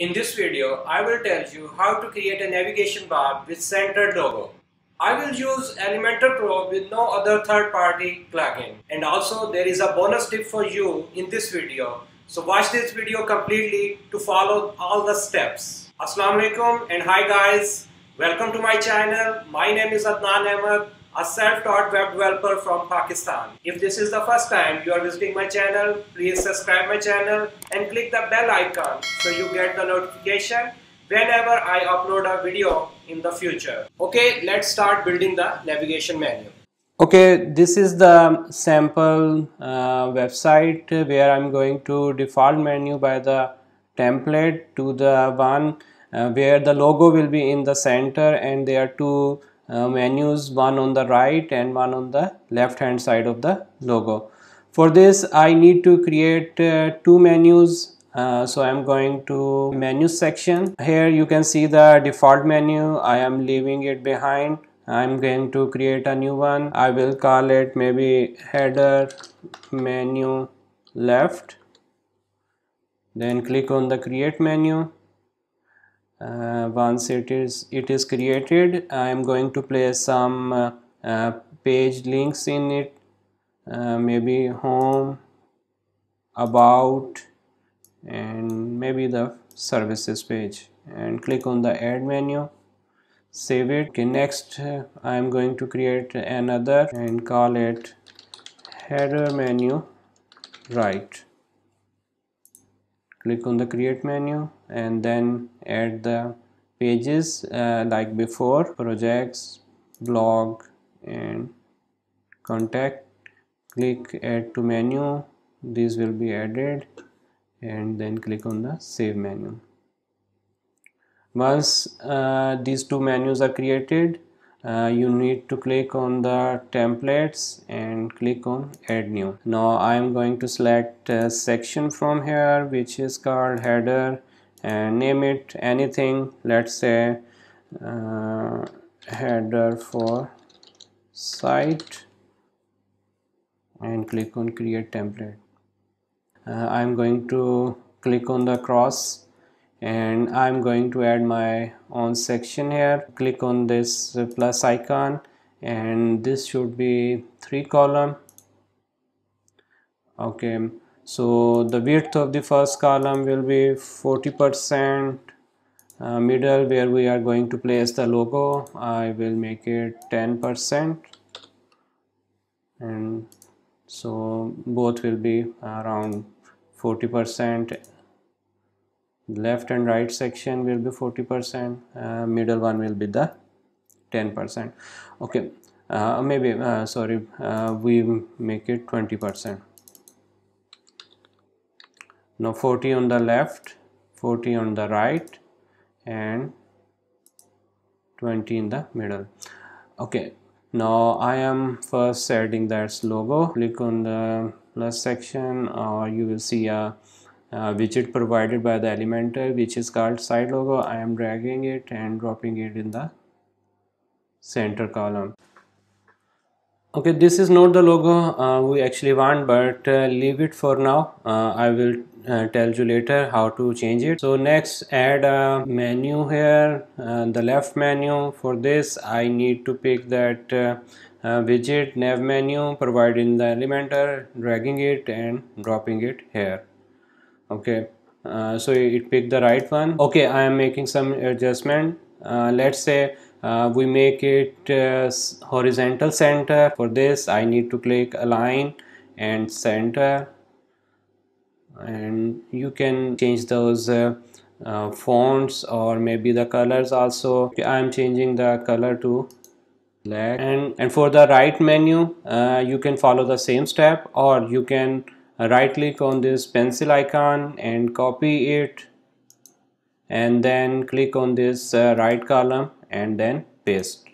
In this video, I will tell you how to create a navigation bar with centered logo. I will use Elementor Pro with no other third-party plugin. And also there is a bonus tip for you in this video. So watch this video completely to follow all the steps. Assalamu alaikum and hi guys. Welcome to my channel. My name is Adnan Ahmed a self-taught web developer from Pakistan. If this is the first time you are visiting my channel, please subscribe my channel and click the bell icon so you get the notification whenever I upload a video in the future. Okay, let's start building the navigation menu. Okay, this is the sample uh, website where I'm going to default menu by the template to the one uh, where the logo will be in the center and there are two uh, menus one on the right and one on the left hand side of the logo. For this I need to create uh, two menus. Uh, so I'm going to menu section. Here you can see the default menu. I am leaving it behind. I'm going to create a new one. I will call it maybe header menu left. Then click on the create menu uh, once it is it is created I am going to place some uh, uh, page links in it. Uh, maybe home about and maybe the services page. And click on the add menu save it. Okay next uh, I am going to create another and call it header menu right. Click on the create menu and then add the pages uh, like before projects blog and contact. Click add to menu. These will be added and then click on the save menu. Once uh, these two menus are created uh, you need to click on the templates and click on add new. Now I am going to select a section from here which is called header and name it anything let's say uh, header for site and click on create template. Uh, I'm going to click on the cross and I'm going to add my own section here. Click on this plus icon and this should be three column. Okay so the width of the first column will be 40 percent uh, middle where we are going to place the logo I will make it 10 percent. And so both will be around 40 percent. Left and right section will be 40 percent uh, middle one will be the 10 percent. Okay uh, maybe uh, sorry uh, we make it 20 percent now 40 on the left 40 on the right and 20 in the middle. Okay. Now I am first adding that logo. Click on the plus section or you will see a uh, widget provided by the Elementor which is called site logo. I am dragging it and dropping it in the center column. Okay this is not the logo uh, we actually want but uh, leave it for now. Uh, I will uh, tell you later how to change it. So next add a menu here uh, the left menu. For this I need to pick that widget nav menu provided in the Elementor dragging it and dropping it here. Okay uh, so it picked the right one. Okay I am making some adjustment. Uh, let's say uh, we make it uh, horizontal center. For this I need to click align and center and you can change those uh, uh, fonts or maybe the colors also. I'm changing the color to black. And and for the right menu you can follow the same step or you can right click on this pencil icon and copy it. And then click on this uh, right column and then paste.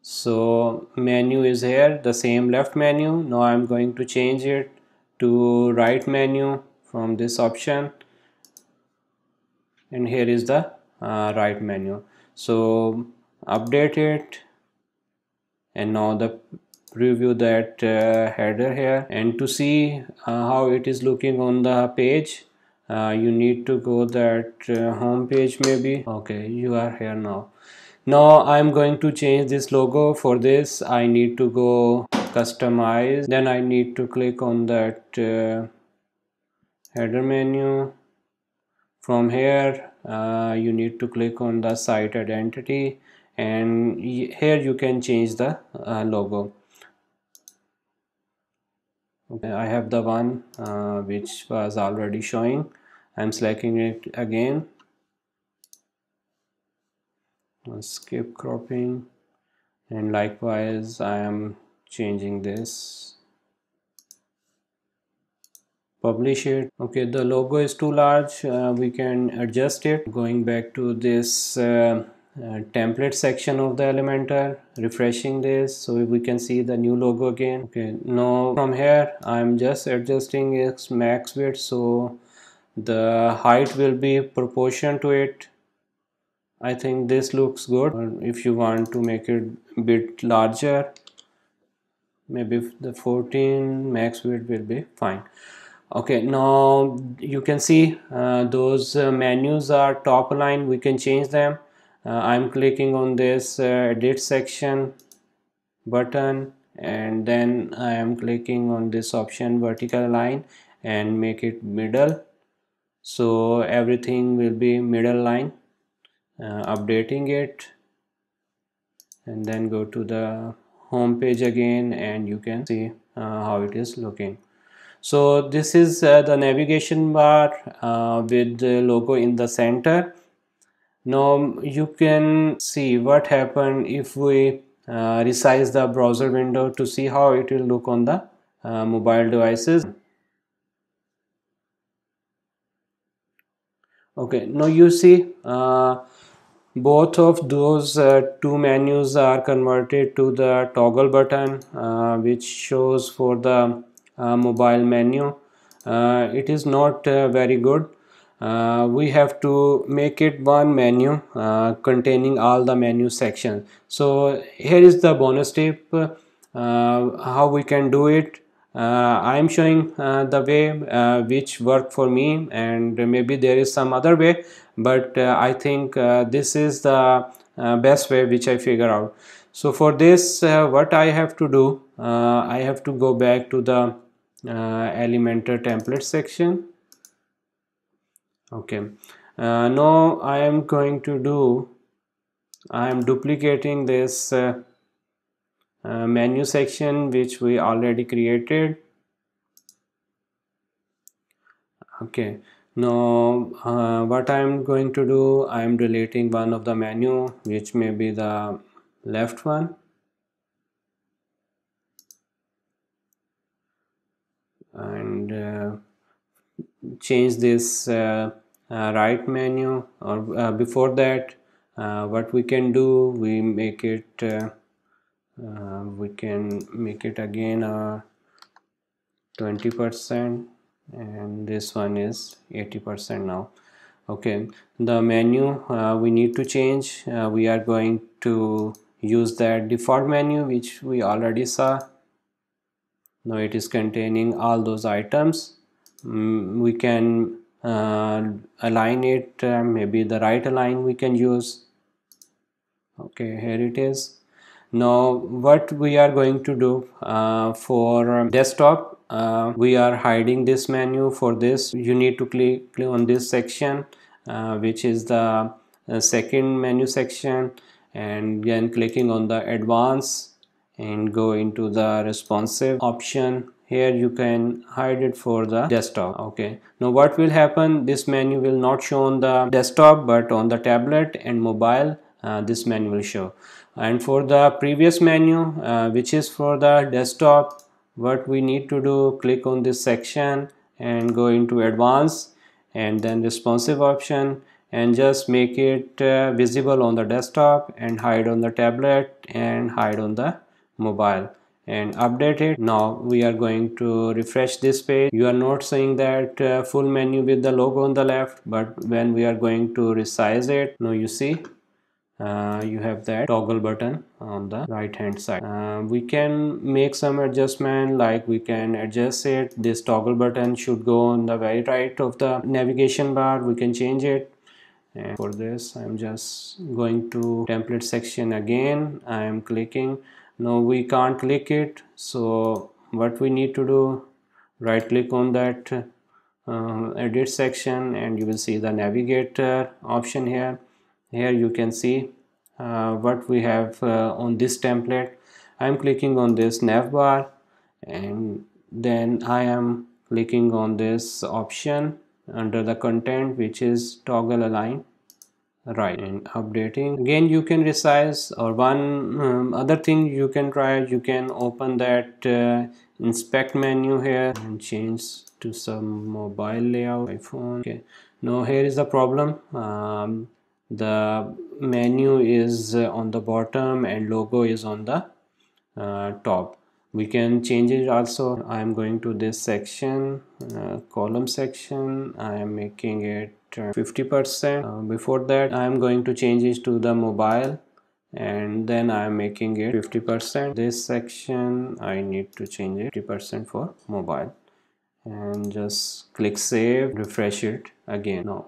So menu is here the same left menu. Now I'm going to change it to right menu from this option. And here is the uh, right menu. So update it. And now the preview that uh, header here. And to see uh, how it is looking on the page uh, you need to go that uh, home page maybe. Okay you are here now. Now I'm going to change this logo for this. I need to go customize. Then I need to click on that uh, header menu. From here uh, you need to click on the site identity and here you can change the uh, logo. Okay I have the one uh, which was already showing. I'm selecting it again. Skip cropping. And likewise I am changing this publish it. Okay the logo is too large. Uh, we can adjust it. Going back to this uh, uh, template section of the elementor refreshing this so we can see the new logo again. Okay now from here i'm just adjusting its max width so the height will be proportion to it. I think this looks good. If you want to make it a bit larger maybe the 14 max width will be fine okay now you can see uh, those uh, menus are top aligned we can change them. Uh, I'm clicking on this uh, edit section button and then I am clicking on this option vertical align and make it middle. So everything will be middle line. Uh, updating it. And then go to the home page again and you can see uh, how it is looking so this is uh, the navigation bar uh, with the logo in the center. Now you can see what happened if we uh, resize the browser window to see how it will look on the uh, mobile devices. Okay now you see uh, both of those uh, two menus are converted to the toggle button which shows for the mobile menu. It is not very good. Uh, we have to make it one menu uh, containing all the menu sections. So here is the bonus tip uh, how we can do it. Uh, I am showing uh, the way uh, which worked for me and maybe there is some other way but I think this is the best way which I figure out. So for this what I have to do I have to go back to the Elementor template section. Okay. Uh, now I am going to do I am duplicating this uh, uh, menu section which we already created. Okay. Now uh, what I am going to do I am deleting one of the menu which may be the left one and uh, change this uh, uh, right menu or uh, before that what we can do we make it we can make it again 20 percent and this one is 80 percent now. Okay the menu uh, we need to change. Uh, we are going to use that default menu which we already saw. Now it is containing all those items Mm, we can uh, align it uh, maybe the right align we can use. Okay here it is. Now what we are going to do uh, for desktop uh, we are hiding this menu for this. You need to click, click on this section uh, which is the uh, second menu section and then clicking on the advanced and go into the responsive option here you can hide it for the desktop okay? Now what will happen? This menu will not show on the desktop but on the tablet and mobile uh, this menu will show. And for the previous menu uh, which is for the desktop what we need to do click on this section and go into advanced and then responsive option and just make it uh, visible on the desktop and hide on the tablet and hide on the mobile and update it. Now we are going to refresh this page. You are not seeing that uh, full menu with the logo on the left but when we are going to resize it now you see uh, you have that toggle button on the right hand side. Uh, we can make some adjustment like we can adjust it. This toggle button should go on the very right of the navigation bar. We can change it. And for this I'm just going to template section again. I am clicking now we can't click it. So what we need to do right click on that uh, edit section and you will see the navigator option here. Here you can see uh, what we have uh, on this template. I'm clicking on this navbar and then I am clicking on this option under the content which is toggle align right and updating. Again you can resize or one um, other thing you can try you can open that uh, inspect menu here and change to some mobile layout iphone. Okay. Now here is the problem. Um, the menu is uh, on the bottom and logo is on the uh, top we can change it also. I am going to this section uh, column section. I am making it 50 percent. Uh, before that i am going to change it to the mobile and then i am making it 50 percent. This section i need to change it 50 percent for mobile. And just click save refresh it again. Now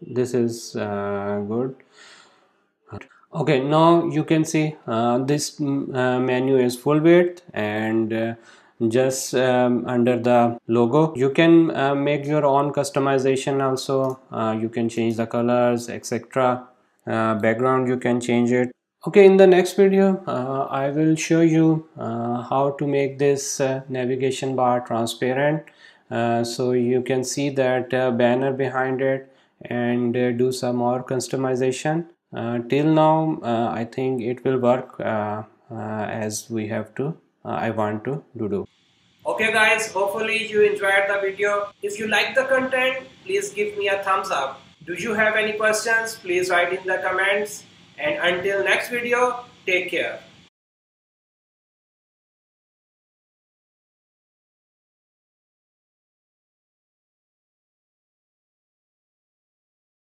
this is uh, good okay now you can see uh, this mm, uh, menu is full width and uh, just um, under the logo. You can uh, make your own customization also. Uh, you can change the colors etc uh, background you can change it. Okay in the next video I will show you how to make this navigation bar transparent. So you can see that banner behind it and do some more customization till now uh, I think it will work uh, as we have to I want to do do. Okay guys, hopefully you enjoyed the video. If you like the content, please give me a thumbs up. Do you have any questions? Please write in the comments. And until next video, take care.